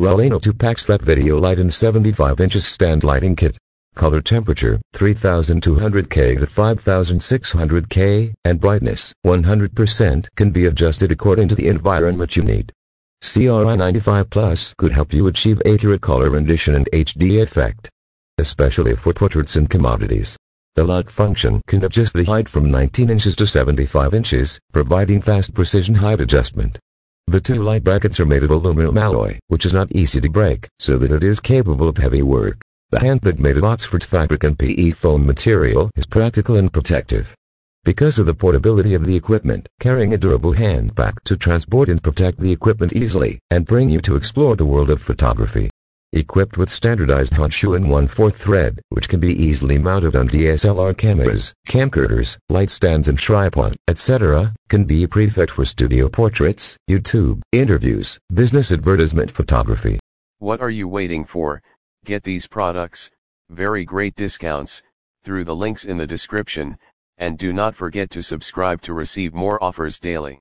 Raleno 2 packs that video light and 75 inches stand lighting kit. Color temperature 3200K to 5600K, and brightness 100% can be adjusted according to the environment you need. CRI 95 Plus could help you achieve accurate color rendition and HD effect. Especially for portraits and commodities. The lock function can adjust the height from 19 inches to 75 inches, providing fast precision height adjustment. The two light brackets are made of aluminum alloy, which is not easy to break, so that it is capable of heavy work. The handbag made of Oxford fabric and PE foam material is practical and protective. Because of the portability of the equipment, carrying a durable handbag to transport and protect the equipment easily, and bring you to explore the world of photography. Equipped with standardized hot shoe and 1-4 thread, which can be easily mounted on DSLR cameras, camcorders, light stands and tripod, etc., can be perfect for studio portraits, YouTube, interviews, business advertisement photography. What are you waiting for? Get these products, very great discounts, through the links in the description, and do not forget to subscribe to receive more offers daily.